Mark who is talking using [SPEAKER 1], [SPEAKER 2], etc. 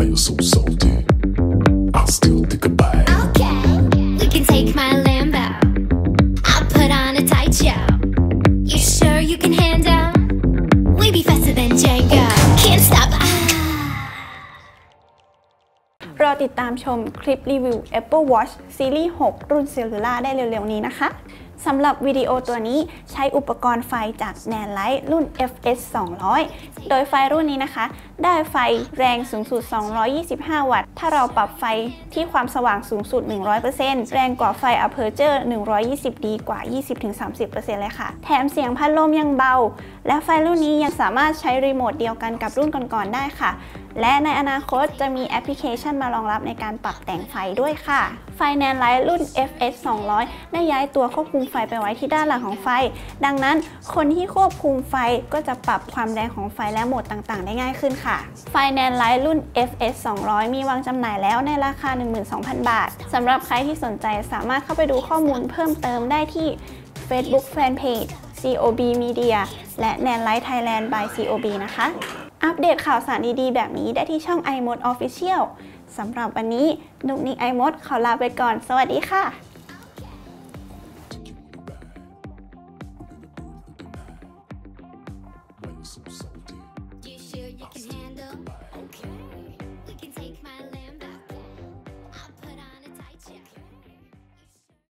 [SPEAKER 1] why you're so salty. I'll still take a bite. Okay, you can take my Lambo. I'll put on a tight show. You sure you can handle? We be faster than Django. Can't stop.
[SPEAKER 2] รอติดตามชมคลิปรีวิว Apple Watch Series 6 รุ่น Cellular ได้เร็วๆนี้นะคะ สำหรับวิดีโอตัวนี้ใช้อุปกรณ์ไฟจาก Nanlite รุ่น FS 200 โดยไฟรุ่นนี้นะคะ ได้ไฟแรงสูงสุด 225 วัตต์ ถ้าเราปรับไฟที่ความสว่างสูงสุด 100%แรงกว่าไฟอ Aperture 120ดีกว่า 20-30%เลยค่ะ แถมเสียงพัดลมยังเบา และไฟรุ่นนี้ยังสามารถใช้รีโมทเดียวกันกับรุ่นก่อนๆได้ค่ะ และในอนาคตจะมีแอปพลิเคชันมารองรับในการปรับแต่งไฟด้วยค่ะ ไฟ NANLITE รุ่น FS 200ได้ย้ายตัวควบคุมไฟไปไว้ที่ด้านหลังของไฟ ดังนั้นคนที่ควบคุมไฟก็จะปรับความแรงของไฟและโหมดต่างๆ ได้ง่ายขึ้นค่ะ ไฟแนนไลท์รุ่น FS 200 มีวางจำหน่ายแล้วในราคา 12,000 บาทสำหรับใครที่สนใจสามารถเข้าไปดูข้อมูลเพิ่มเติมได้ที่ Facebook Fanpage COB Media และ Nanlite Thailand by COB นะคะ อัปเดตข่าวสารดีๆ แบบนี้ได้ที่ช่อง iMod Official สำหรับวันนี้นุกนิก iMod ขอลาไปก่อน สวัสดีค่ะ
[SPEAKER 3] so, so.